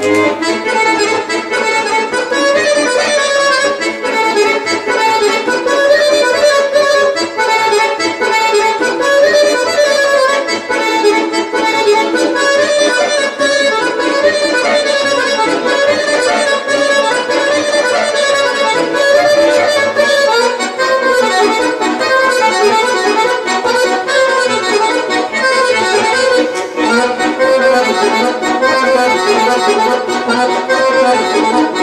Música ¡Gracias!